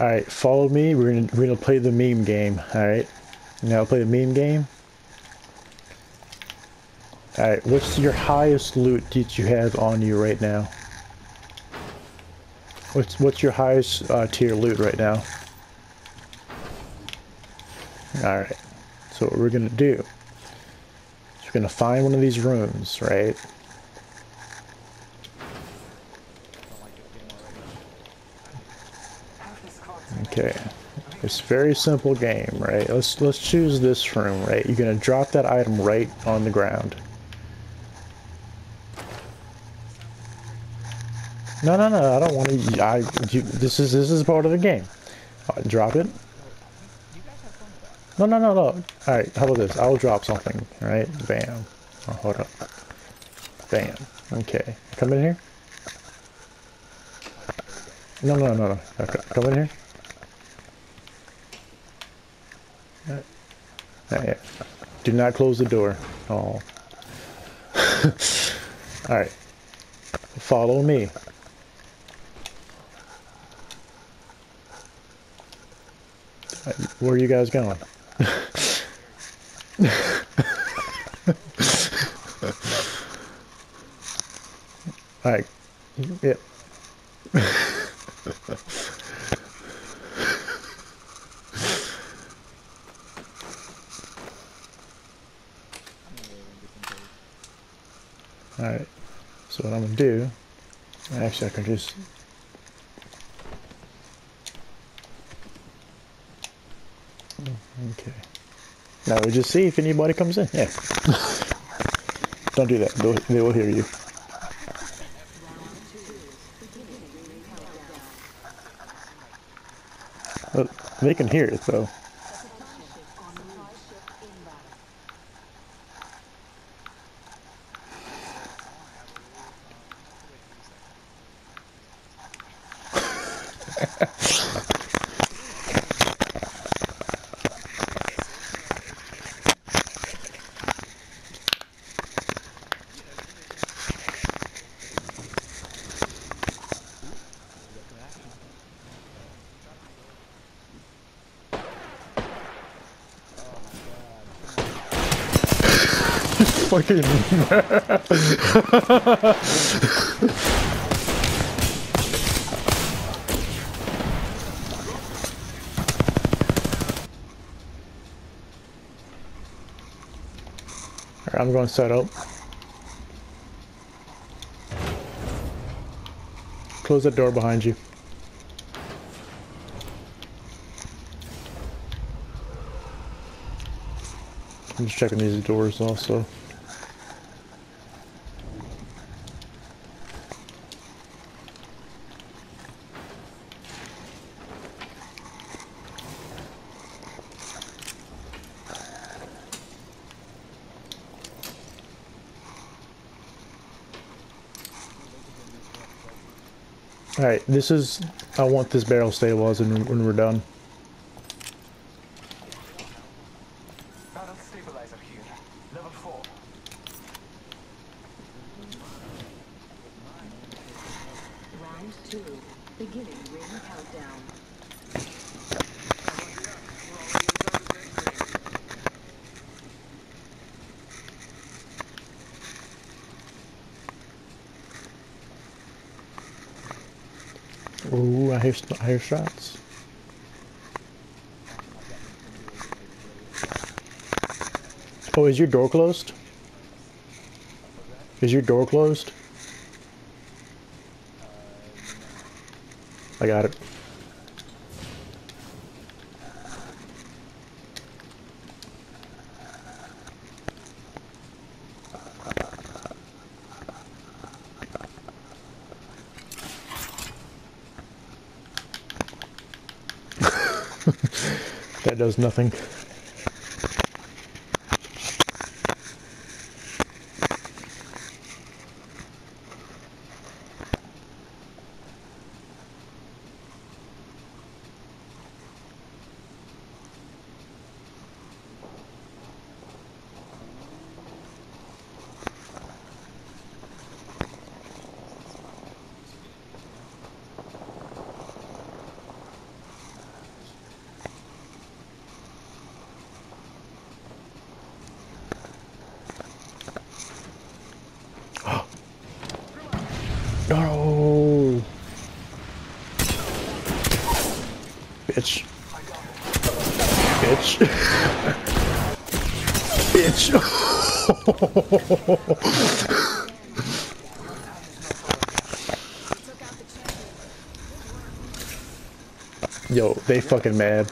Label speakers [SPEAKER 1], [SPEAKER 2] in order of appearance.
[SPEAKER 1] Alright, follow me. We're gonna we're gonna play the meme game. Alright. Now play the meme game. Alright, what's your highest loot that you have on you right now? What's what's your highest uh, tier loot right now? Alright. So what we're gonna do is we're gonna find one of these rooms, right? Okay. It's a very simple game, right? Let's let's choose this room, right? You're gonna drop that item right on the ground. No, no, no. I don't want to. I. You, this is this is part of the game. Uh, drop it. No, no, no, no. All right. How about this? I will drop something. All right. Bam. Oh, hold up. Bam. Okay. Come in here. No, no, no, no. Okay. Come in here. Do not close the door. Oh. Alright. Follow me. Where are you guys going? Alright. Yep. Alright, so what I'm gonna do, actually I can just Okay. Now we just see if anybody comes in. Yeah. Don't do that. They'll, they will hear you. Well, they can hear it though. Fucking. I'm going to set up. Close that door behind you. I'm just checking these doors also. Alright, this is... I want this barrel stabilized when, when we're done.
[SPEAKER 2] Barrel stabilizer here. Level 4.
[SPEAKER 3] Round two. Beginning ring countdown.
[SPEAKER 1] Ooh, I hear, I shots. Oh, is your door closed? Is your door closed? I got it. that does nothing. Bitch. Bitch. Bitch. Yo, they fucking mad.